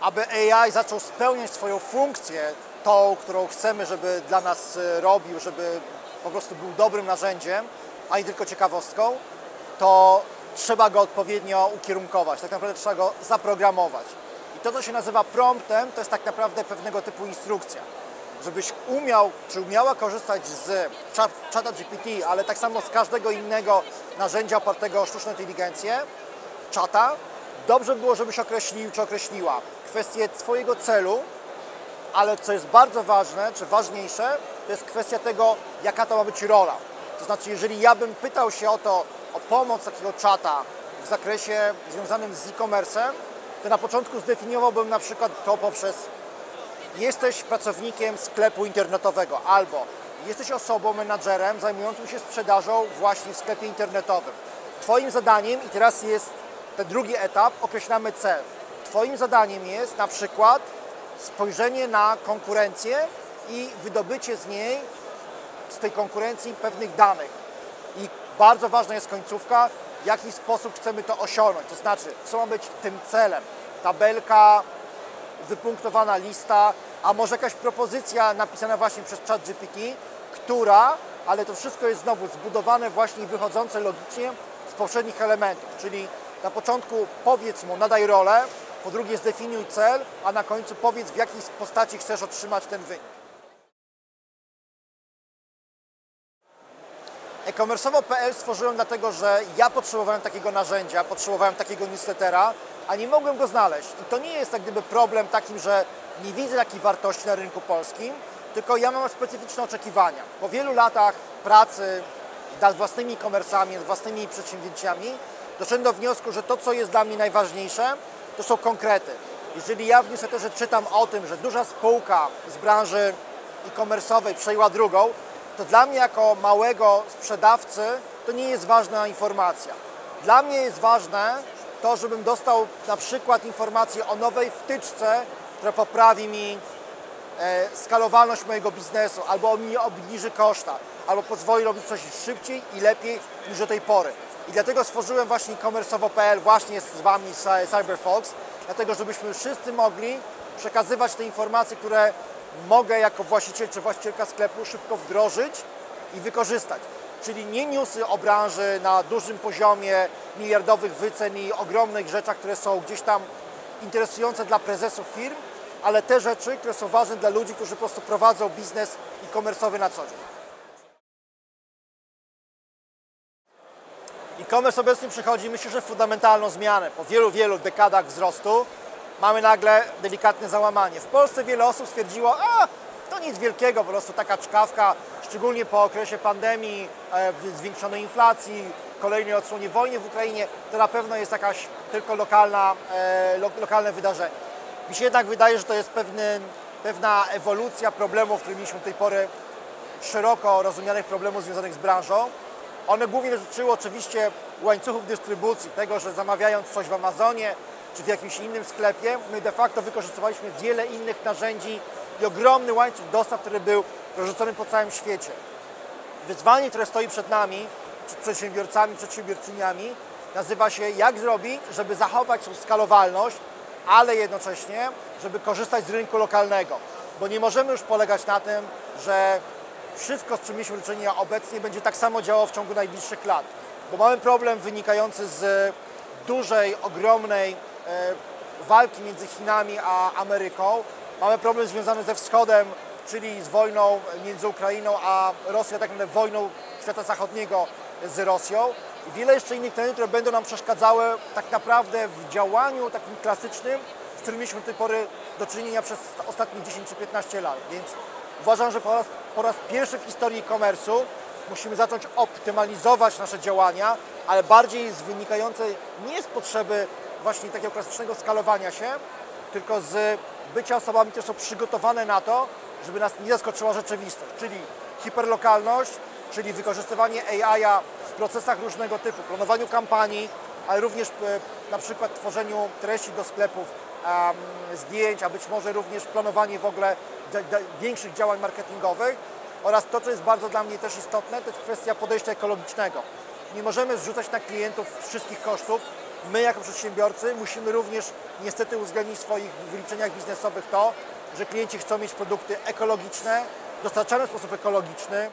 aby AI zaczął spełniać swoją funkcję, tą, którą chcemy, żeby dla nas e, robił, żeby po prostu był dobrym narzędziem, a nie tylko ciekawostką, to trzeba go odpowiednio ukierunkować, tak naprawdę trzeba go zaprogramować. I to, co się nazywa promptem, to jest tak naprawdę pewnego typu instrukcja. Żebyś umiał, czy umiała korzystać z czata GPT, ale tak samo z każdego innego narzędzia opartego o sztuczną inteligencję, czata, dobrze było, żebyś określił, czy określiła kwestię Twojego celu, ale co jest bardzo ważne, czy ważniejsze, to jest kwestia tego, jaka to ma być rola. To znaczy, jeżeli ja bym pytał się o to, o pomoc takiego czata w zakresie związanym z e-commerce, to na początku zdefiniowałbym na przykład to poprzez jesteś pracownikiem sklepu internetowego albo jesteś osobą, menadżerem zajmującym się sprzedażą właśnie w sklepie internetowym. Twoim zadaniem, i teraz jest ten drugi etap, określamy cel. Twoim zadaniem jest na przykład spojrzenie na konkurencję i wydobycie z niej, z tej konkurencji pewnych danych. I bardzo ważna jest końcówka, w jaki sposób chcemy to osiągnąć. To znaczy, co ma być tym celem. Tabelka, wypunktowana lista, a może jakaś propozycja napisana właśnie przez ChatGPT, która, ale to wszystko jest znowu zbudowane właśnie i wychodzące logicznie z poprzednich elementów, czyli na początku powiedz mu, nadaj rolę, po drugie zdefiniuj cel, a na końcu powiedz w jakiej postaci chcesz otrzymać ten wynik. e-commerce'owo.pl stworzyłem dlatego, że ja potrzebowałem takiego narzędzia, potrzebowałem takiego newslettera, a nie mogłem go znaleźć. I to nie jest jak gdyby problem takim, że nie widzę takiej wartości na rynku polskim, tylko ja mam specyficzne oczekiwania. Po wielu latach pracy nad własnymi komersami, nad własnymi przedsięwzięciami, doszedłem do wniosku, że to, co jest dla mnie najważniejsze, to są konkrety. Jeżeli ja w newsletterze czytam o tym, że duża spółka z branży e-commerce'owej przejęła drugą, to dla mnie jako małego sprzedawcy to nie jest ważna informacja. Dla mnie jest ważne to, żebym dostał na przykład informację o nowej wtyczce, która poprawi mi e, skalowalność mojego biznesu, albo mi obniży koszta, albo pozwoli robić coś szybciej i lepiej niż do tej pory. I dlatego stworzyłem właśnie e-commerce'owo.pl właśnie z Wami, CyberFox, dlatego żebyśmy wszyscy mogli przekazywać te informacje, które mogę jako właściciel czy właścicielka sklepu szybko wdrożyć i wykorzystać. Czyli nie newsy o branży na dużym poziomie miliardowych wycen i ogromnych rzeczach, które są gdzieś tam interesujące dla prezesów firm, ale te rzeczy, które są ważne dla ludzi, którzy po prostu prowadzą biznes e-commerce'owy na co dzień. E-commerce obecnie przechodzi, myślę, że fundamentalną zmianę. Po wielu, wielu dekadach wzrostu mamy nagle delikatne załamanie. W Polsce wiele osób stwierdziło, a to nic wielkiego, po prostu taka czkawka, szczególnie po okresie pandemii, e, zwiększonej inflacji, kolejnej odsłonie wojny w Ukrainie, to na pewno jest jakaś tylko lokalna, e, lo, lokalne wydarzenie. Mi się jednak wydaje, że to jest pewny, pewna ewolucja problemów, które mieliśmy do tej pory, szeroko rozumianych problemów związanych z branżą. One głównie dotyczyły oczywiście łańcuchów dystrybucji, tego, że zamawiając coś w Amazonie czy w jakimś innym sklepie, my de facto wykorzystywaliśmy wiele innych narzędzi i ogromny łańcuch dostaw, który był rozrzucony po całym świecie. Wyzwanie, które stoi przed nami, przed przedsiębiorcami, przedsiębiorczyniami, nazywa się jak zrobić, żeby zachować tą skalowalność, ale jednocześnie, żeby korzystać z rynku lokalnego. Bo nie możemy już polegać na tym, że wszystko, z czym mieliśmy do czynienia obecnie, będzie tak samo działało w ciągu najbliższych lat. Bo mamy problem wynikający z dużej, ogromnej e, walki między Chinami a Ameryką. Mamy problem związany ze wschodem, czyli z wojną między Ukrainą a Rosją, tak naprawdę wojną świata zachodniego z Rosją. I wiele jeszcze innych trendów, które będą nam przeszkadzały tak naprawdę w działaniu takim klasycznym, z którym mieliśmy do tej pory do czynienia przez ostatnie 10 czy 15 lat. Więc uważam, że po raz, po raz pierwszy w historii e-commerce'u musimy zacząć optymalizować nasze działania, ale bardziej z wynikającej nie z potrzeby właśnie takiego klasycznego skalowania się, tylko z bycia osobami, które są przygotowane na to, żeby nas nie zaskoczyła rzeczywistość, czyli hiperlokalność, czyli wykorzystywanie AI w procesach różnego typu, planowaniu kampanii, ale również e, na przykład tworzeniu treści do sklepów, zdjęć, a być może również planowanie w ogóle większych działań marketingowych oraz to, co jest bardzo dla mnie też istotne, to jest kwestia podejścia ekologicznego. Nie możemy zrzucać na klientów wszystkich kosztów, my jako przedsiębiorcy musimy również niestety uwzględnić w swoich wyliczeniach biznesowych to, że klienci chcą mieć produkty ekologiczne, dostarczane w sposób ekologiczny,